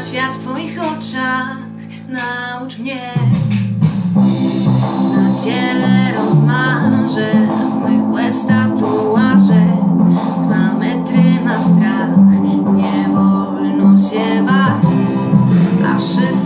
świat w Twoich oczach. Naucz mnie. Na ciele rozmarzę Z mych łez Dwa metry ma strach Nie wolno się bać A szyf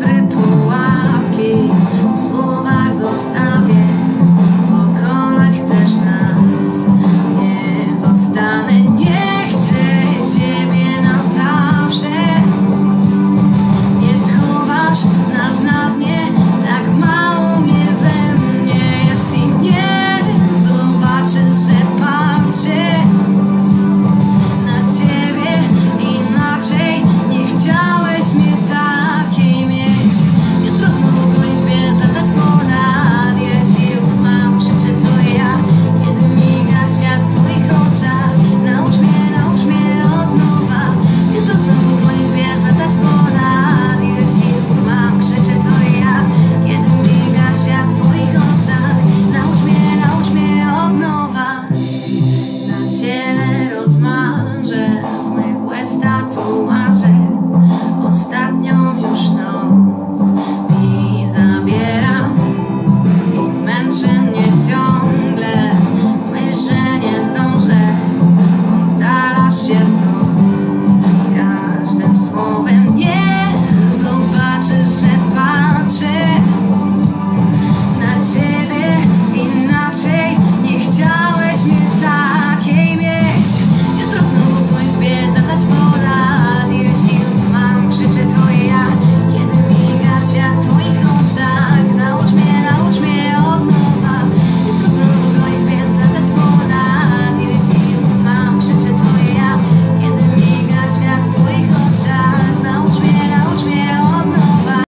just